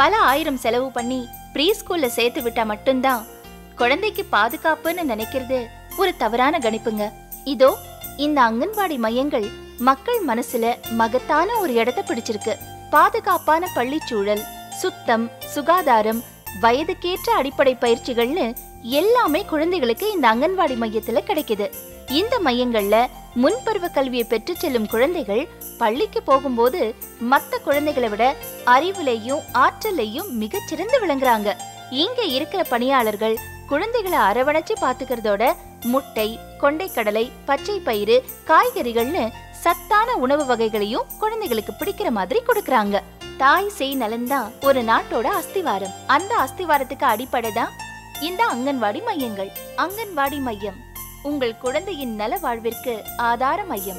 பல ஆயிரம் செலவு பண்ணி ப்ரீ ஸ்கூல்ல சேர்த்து விட்டா மட்டும்தான் குழந்தைக்கு பாதுகாப்புன்னு நினைக்கிறது ஒரு தவறான கணிப்புங்க. இதோ இந்த அங்கன்வாடி மையங்கள் மக்கள் மனசுல மகத்தான ஒரு இடத்தை பிடிச்சிருக்கு. பாதுகாப்பான பள்ளிச்சூழல் சுத்தம் சுகாதாரம் வயதுக்கேற்ற அடிப்படை பயிற்சிகள்னு எல்லாமே குழந்தைகளுக்கு இந்த அங்கன்வாடி மையத்துல கிடைக்குது. இந்த மையங்கள்ல முன்பருவ கல்வியை பெற்று செல்லும் குழந்தைகள் பள்ளிக்கு போகும்போது மத்த குழந்தைகளை விட அறிவுலையும் ஆற்றலையும் மிகச்சிறந்து விளங்குறாங்க. இங்க இருக்கிற பணியாளர்கள் குழந்தைகளை அரவணைச்சு பாத்துக்கிறதோட முட்டை கொண்டைக்கடலை பச்சை பயிறு காய்கறிகள்னு சத்தான உணவு வகைகளையும் குழந்தைகளுக்கு பிடிக்கிற மாதிரி கொடுக்கறாங்க. தாய் செய் நலன்தான் ஒரு நாட்டோட அஸ்திவாரம். அந்த அஸ்திவாரத்துக்கு அடிப்படை தான் இந்த அங்கன்வாடி மையங்கள். அங்கன்வாடி மையம் உங்கள் குழந்தையின் நல வாழ்விற்கு ஆதார மையம்.